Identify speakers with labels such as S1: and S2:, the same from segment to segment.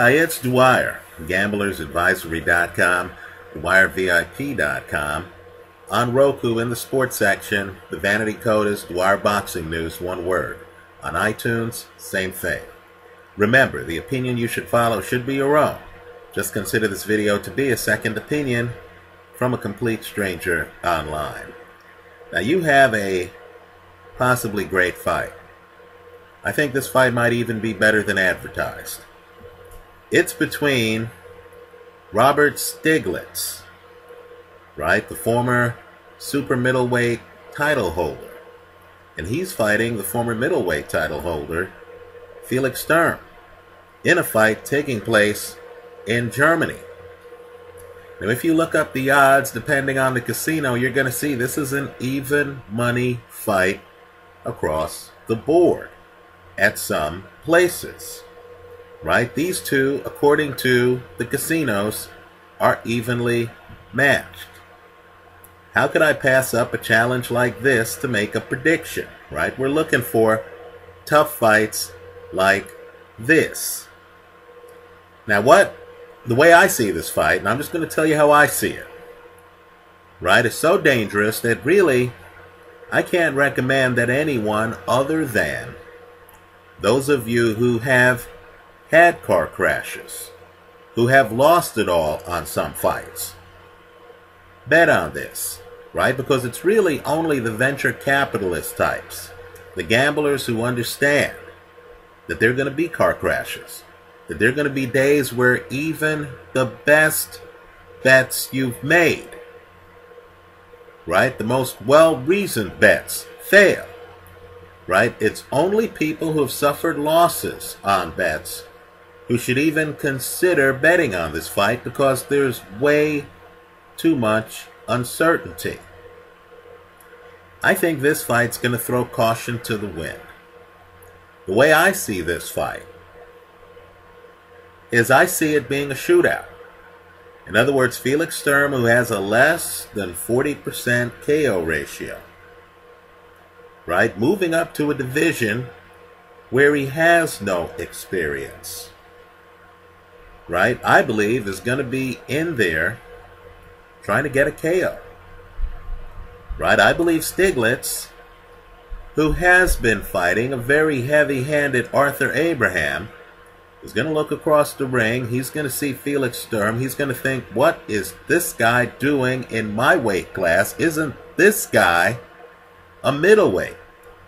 S1: Hi, it's Dwyer, gamblersadvisory.com, DwyerVIP.com. On Roku in the sports section, the vanity code is Dwyer Boxing News, one word. On iTunes, same thing. Remember, the opinion you should follow should be your own. Just consider this video to be a second opinion from a complete stranger online. Now, you have a possibly great fight. I think this fight might even be better than advertised. It's between Robert Stieglitz, right, the former super middleweight title holder, and he's fighting the former middleweight title holder, Felix Sturm, in a fight taking place in Germany. Now, if you look up the odds, depending on the casino, you're going to see this is an even money fight across the board at some places right? These two, according to the casinos, are evenly matched. How could I pass up a challenge like this to make a prediction, right? We're looking for tough fights like this. Now, what the way I see this fight, and I'm just going to tell you how I see it, right? It's so dangerous that really I can't recommend that anyone other than those of you who have had car crashes, who have lost it all on some fights. Bet on this, right? Because it's really only the venture capitalist types, the gamblers who understand that there are going to be car crashes, that there are going to be days where even the best bets you've made, right? The most well reasoned bets fail, right? It's only people who have suffered losses on bets who should even consider betting on this fight because there's way too much uncertainty. I think this fight's going to throw caution to the wind. The way I see this fight is I see it being a shootout. In other words, Felix Sturm, who has a less than 40% KO ratio, right, moving up to a division where he has no experience right, I believe is going to be in there trying to get a KO. Right? I believe Stieglitz, who has been fighting a very heavy handed Arthur Abraham, is going to look across the ring. He's going to see Felix Sturm. He's going to think, what is this guy doing in my weight class? Isn't this guy a middleweight?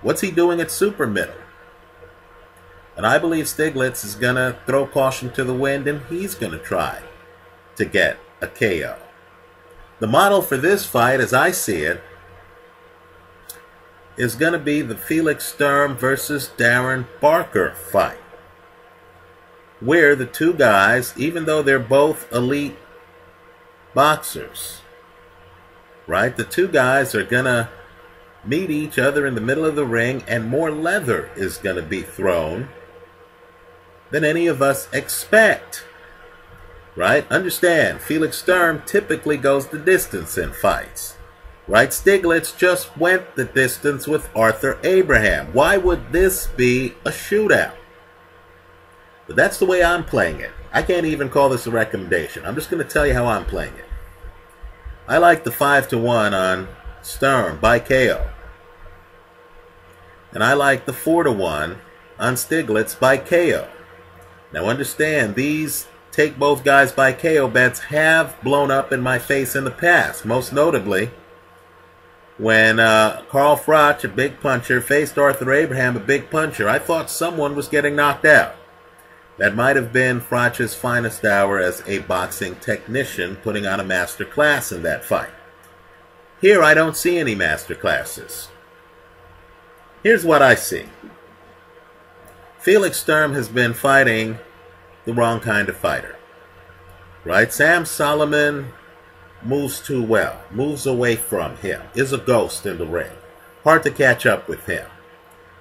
S1: What's he doing at super middle? And I believe Stieglitz is going to throw caution to the wind and he's going to try to get a KO. The model for this fight, as I see it, is going to be the Felix Sturm versus Darren Barker fight. Where the two guys, even though they're both elite boxers, right, the two guys are going to meet each other in the middle of the ring and more leather is going to be thrown than any of us expect. Right? Understand, Felix Sturm typically goes the distance in fights. Right? Stieglitz just went the distance with Arthur Abraham. Why would this be a shootout? But that's the way I'm playing it. I can't even call this a recommendation. I'm just going to tell you how I'm playing it. I like the 5 to 1 on Sturm by KO. And I like the 4 to 1 on Stieglitz by KO. Now understand, these take both guys by KO bets have blown up in my face in the past. Most notably, when uh, Carl Froch, a big puncher, faced Arthur Abraham, a big puncher, I thought someone was getting knocked out. That might have been Froch's finest hour as a boxing technician putting on a master class in that fight. Here I don't see any master classes. Here's what I see. Felix Sturm has been fighting the wrong kind of fighter. Right? Sam Solomon moves too well, moves away from him, is a ghost in the ring. Hard to catch up with him.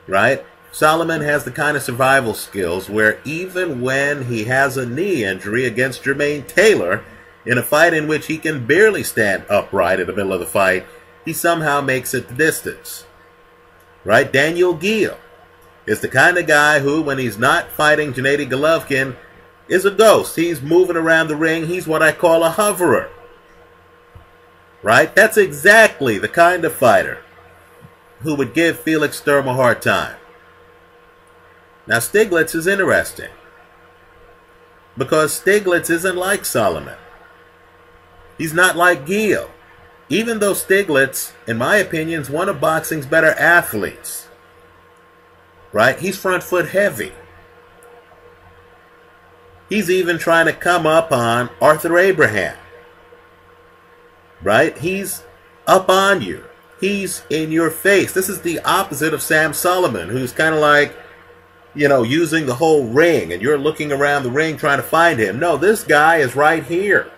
S1: Right? Solomon has the kind of survival skills where even when he has a knee injury against Jermaine Taylor, in a fight in which he can barely stand upright in the middle of the fight, he somehow makes it the distance. Right? Daniel Geale is the kind of guy who, when he's not fighting Gennady Golovkin, is a ghost. He's moving around the ring. He's what I call a hoverer. Right? That's exactly the kind of fighter who would give Felix Sturm a hard time. Now, Stieglitz is interesting because Stieglitz isn't like Solomon. He's not like Gil. Even though Stieglitz, in my opinion, is one of boxing's better athletes. Right? He's front foot heavy. He's even trying to come up on Arthur Abraham. Right? He's up on you. He's in your face. This is the opposite of Sam Solomon, who's kind of like, you know, using the whole ring and you're looking around the ring trying to find him. No, this guy is right here.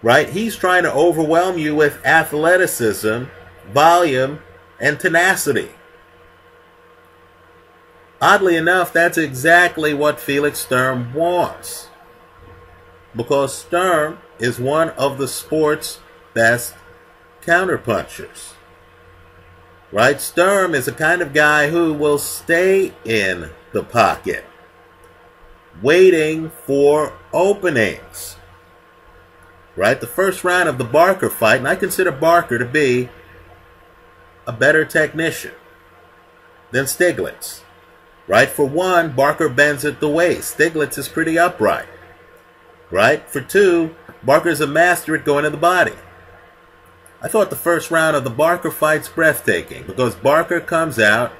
S1: Right? He's trying to overwhelm you with athleticism, volume, and tenacity. Oddly enough, that's exactly what Felix Sturm wants. Because Sturm is one of the sport's best counterpunchers. Right? Sturm is the kind of guy who will stay in the pocket, waiting for openings. Right? The first round of the Barker fight, and I consider Barker to be a better technician than Stieglitz. Right? For one, Barker bends at the waist. Stieglitz is pretty upright. Right? For two, Barker's a master at going to the body. I thought the first round of the Barker fight's breathtaking because Barker comes out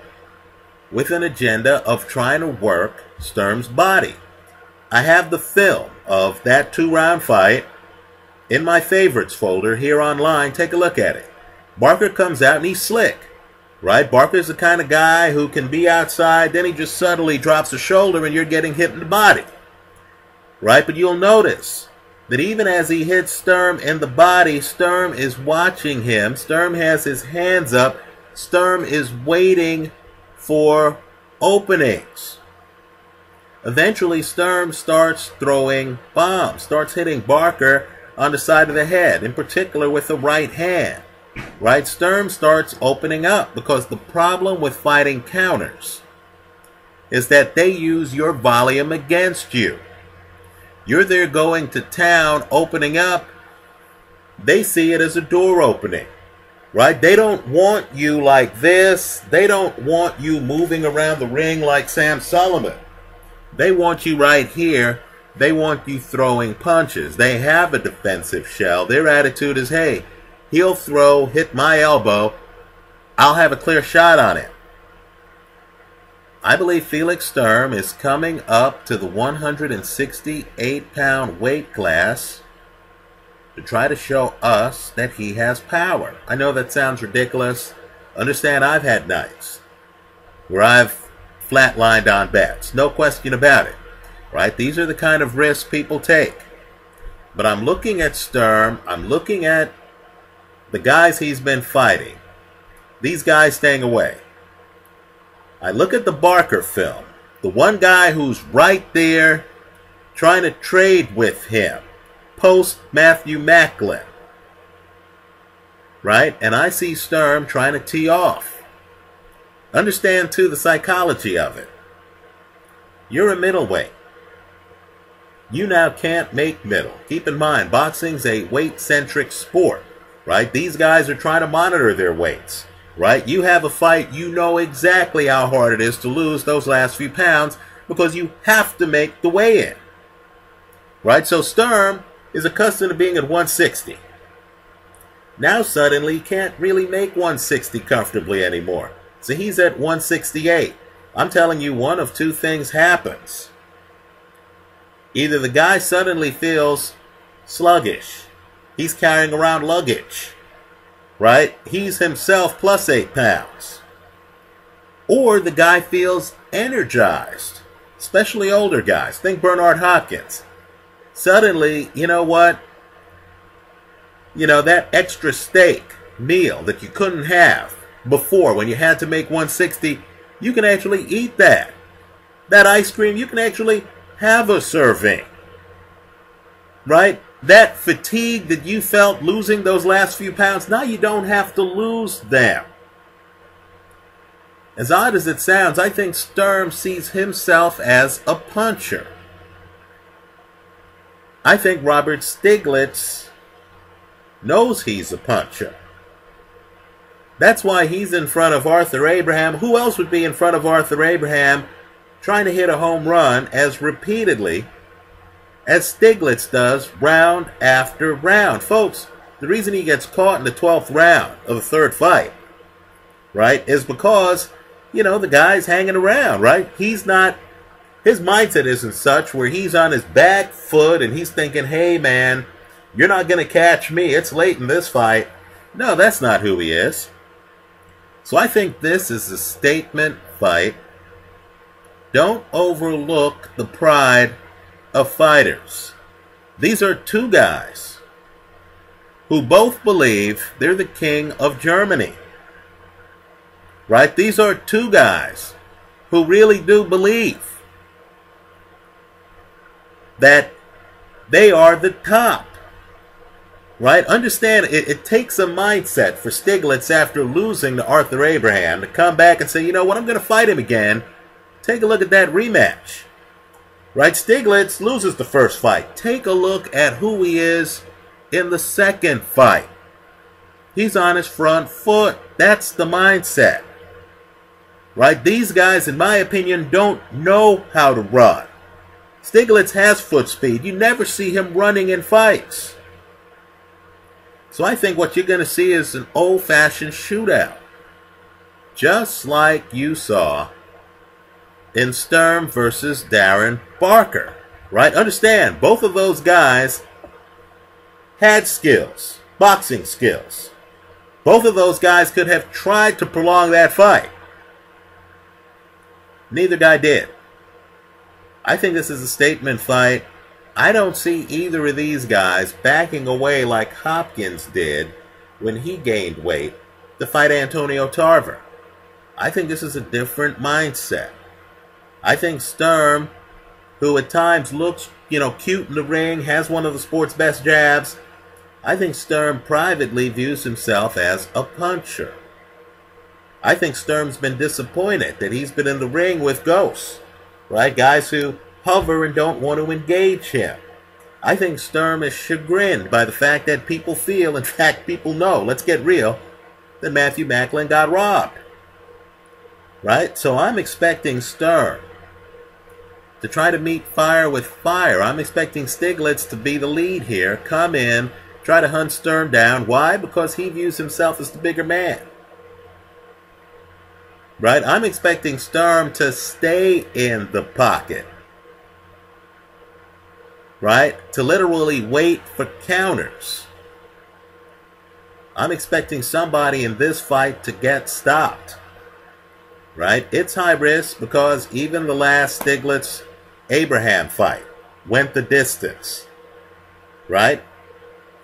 S1: with an agenda of trying to work Sturm's body. I have the film of that two round fight in my favorites folder here online. Take a look at it. Barker comes out and he's slick, right? Barker's the kind of guy who can be outside, then he just subtly drops a shoulder and you're getting hit in the body, right? But you'll notice that even as he hits Sturm in the body, Sturm is watching him. Sturm has his hands up. Sturm is waiting for openings. Eventually, Sturm starts throwing bombs, starts hitting Barker on the side of the head, in particular with the right hand. Right? Sturm starts opening up because the problem with fighting counters is that they use your volume against you. You're there going to town, opening up. They see it as a door opening, right? They don't want you like this. They don't want you moving around the ring like Sam Solomon. They want you right here. They want you throwing punches. They have a defensive shell. Their attitude is, hey, he'll throw, hit my elbow. I'll have a clear shot on it. I believe Felix Sturm is coming up to the 168 pound weight class to try to show us that he has power. I know that sounds ridiculous. Understand, I've had nights where I've flatlined on bets. No question about it. Right? These are the kind of risks people take. But I'm looking at Sturm. I'm looking at the guys he's been fighting. These guys staying away. I look at the Barker film, the one guy who's right there trying to trade with him, post Matthew Macklin. Right? And I see Sturm trying to tee off. Understand, too, the psychology of it. You're a middleweight. You now can't make middle. Keep in mind, boxing's a weight centric sport, right? These guys are trying to monitor their weights right? You have a fight, you know exactly how hard it is to lose those last few pounds because you have to make the weigh in. Right? So Sturm is accustomed to being at 160. Now suddenly can't really make 160 comfortably anymore. So he's at 168. I'm telling you, one of two things happens. Either the guy suddenly feels sluggish, he's carrying around luggage right? He's himself plus eight pounds. Or the guy feels energized, especially older guys. Think Bernard Hopkins. Suddenly, you know what? You know, that extra steak meal that you couldn't have before when you had to make 160, you can actually eat that. That ice cream, you can actually have a serving. Right? That fatigue that you felt losing those last few pounds, now you don't have to lose them. As odd as it sounds, I think Sturm sees himself as a puncher. I think Robert Stieglitz knows he's a puncher. That's why he's in front of Arthur Abraham. Who else would be in front of Arthur Abraham trying to hit a home run as repeatedly as Stieglitz does round after round? Folks, the reason he gets caught in the 12th round of the third fight, right, is because, you know, the guy's hanging around, right? He's not, his mindset isn't such where he's on his back foot and he's thinking, hey, man, you're not going to catch me. It's late in this fight. No, that's not who he is. So I think this is a statement fight. Don't overlook the pride of fighters. These are two guys who both believe they're the king of Germany. Right? These are two guys who really do believe that they are the top. Right? Understand, it, it, takes a mindset for Stieglitz after losing to Arthur Abraham to come back and say, you know what, I'm going to fight him again. Take a look at that rematch. Right? Stieglitz loses the first fight. Take a look at who he is in the second fight. He's on his front foot. That's the mindset. Right? These guys, in my opinion, don't know how to run. Stieglitz has foot speed. You never see him running in fights. So I think what you're going to see is an old-fashioned shootout. Just like you saw in Sturm versus Darren Barker. Right? Understand, both of those guys had skills, boxing skills. Both of those guys could have tried to prolong that fight. Neither guy did. I think this is a statement fight I don't see either of these guys backing away like Hopkins did when he gained weight to fight Antonio Tarver. I think this is a different mindset. I think Sturm, who at times looks, you know, cute in the ring, has one of the sport's best jabs, I think Sturm privately views himself as a puncher. I think Sturm's been disappointed that he's been in the ring with ghosts, right? Guys who hover and don't want to engage him. I think Sturm is chagrined by the fact that people feel, in fact, people know, let's get real, that Matthew Macklin got robbed. Right? So I'm expecting Sturm to try to meet fire with fire. I'm expecting Stieglitz to be the lead here, come in, try to hunt Sturm down. Why? Because he views himself as the bigger man. Right? I'm expecting Sturm to stay in the pocket right? To literally wait for counters. I'm expecting somebody in this fight to get stopped. Right? It's high risk because even the last Stieglitz Abraham fight went the distance. Right?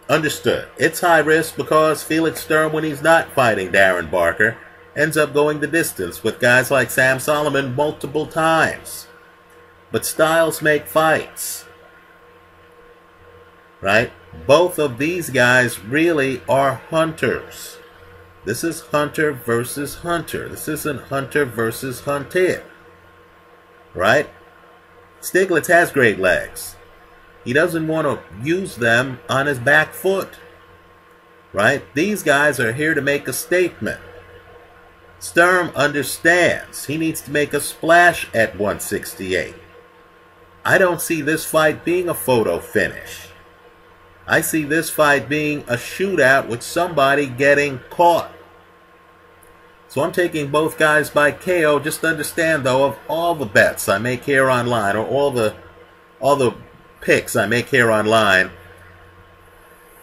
S1: Understood. It's high risk because Felix Sturm, when he's not fighting Darren Barker, ends up going the distance with guys like Sam Solomon multiple times. But styles make fights right? Both of these guys really are hunters. This is hunter versus hunter. This isn't hunter versus hunted. Right? Stieglitz has great legs. He doesn't want to use them on his back foot. Right? These guys are here to make a statement. Sturm understands he needs to make a splash at 168. I don't see this fight being a photo finish. I see this fight being a shootout with somebody getting caught. So I'm taking both guys by KO. Just understand though, of all the bets I make here online, or all the all the picks I make here online,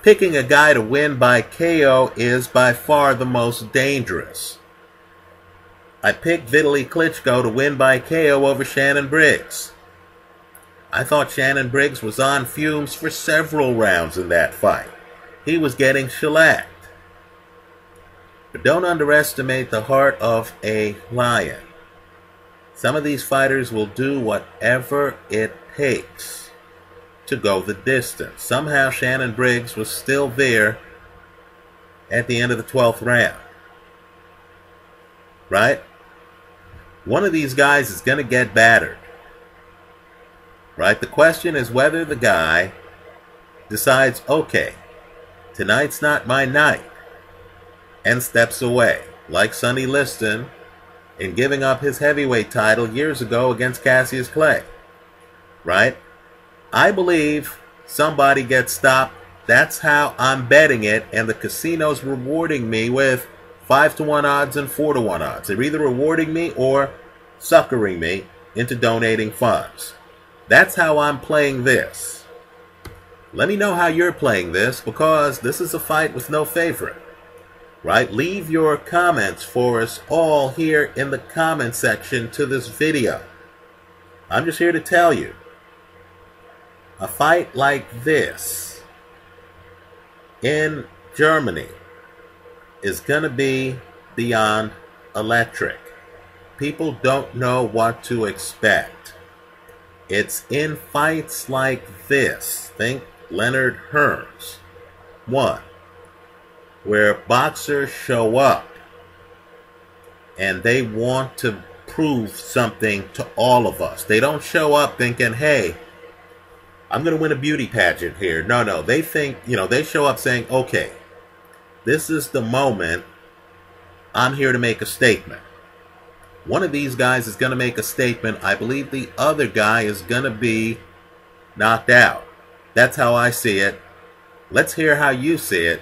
S1: picking a guy to win by KO is by far the most dangerous. I picked Vitaly Klitschko to win by KO over Shannon Briggs. I thought Shannon Briggs was on fumes for several rounds in that fight. He was getting shellacked. But don't underestimate the heart of a lion. Some of these fighters will do whatever it takes to go the distance. Somehow Shannon Briggs was still there at the end of the 12th round. Right? One of these guys is going to get battered right? The question is whether the guy decides, okay, tonight's not my night, and steps away, like Sonny Liston in giving up his heavyweight title years ago against Cassius Clay. Right? I believe somebody gets stopped. That's how I'm betting it, and the casino's rewarding me with 5 to 1 odds and 4 to 1 odds. They're either rewarding me or suckering me into donating funds. That's how I'm playing this. Let me know how you're playing this because this is a fight with no favorite. Right? Leave your comments for us all here in the comment section to this video. I'm just here to tell you a fight like this in Germany is going to be beyond electric. People don't know what to expect. It's in fights like this. Think Leonard Hearns. One, where boxers show up and they want to prove something to all of us. They don't show up thinking, hey, I'm going to win a beauty pageant here. No, no. They think, you know, they show up saying, okay, this is the moment I'm here to make a statement. One of these guys is going to make a statement. I believe the other guy is going to be knocked out. That's how I see it. Let's hear how you see it.